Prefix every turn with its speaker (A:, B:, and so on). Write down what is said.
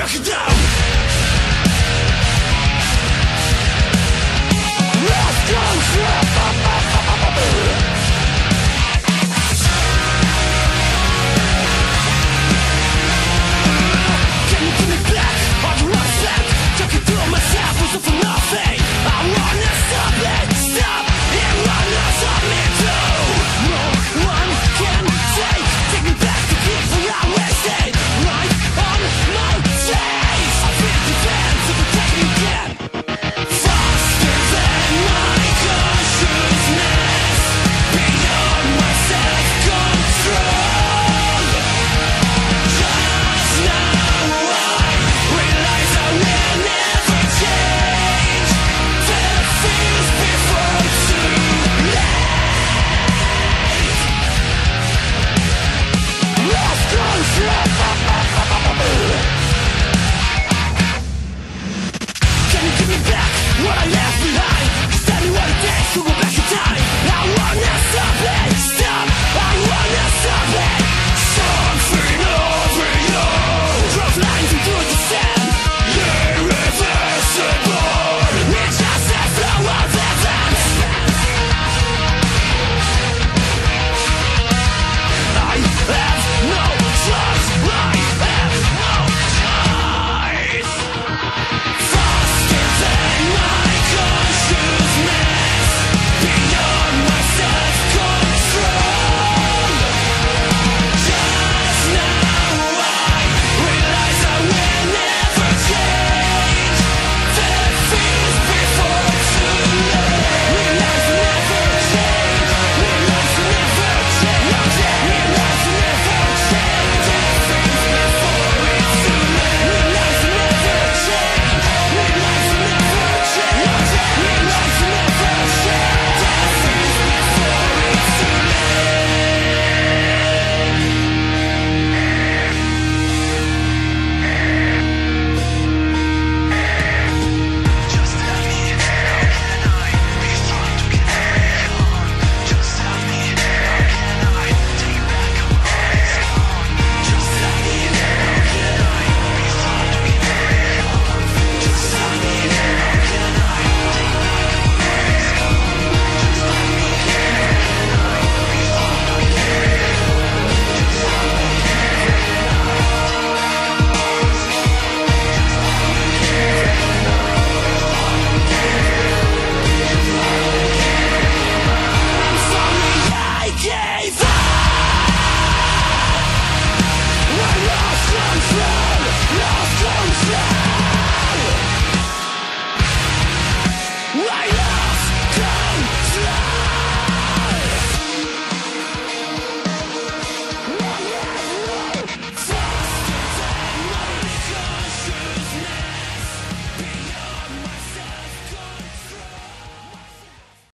A: break it down.